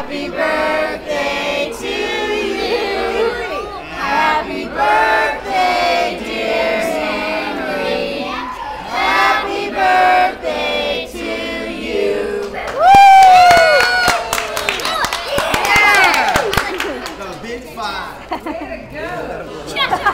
Happy birthday to you. Happy birthday, dear Henry. Happy birthday to you. Woo! Yeah. The big five. Rub it go.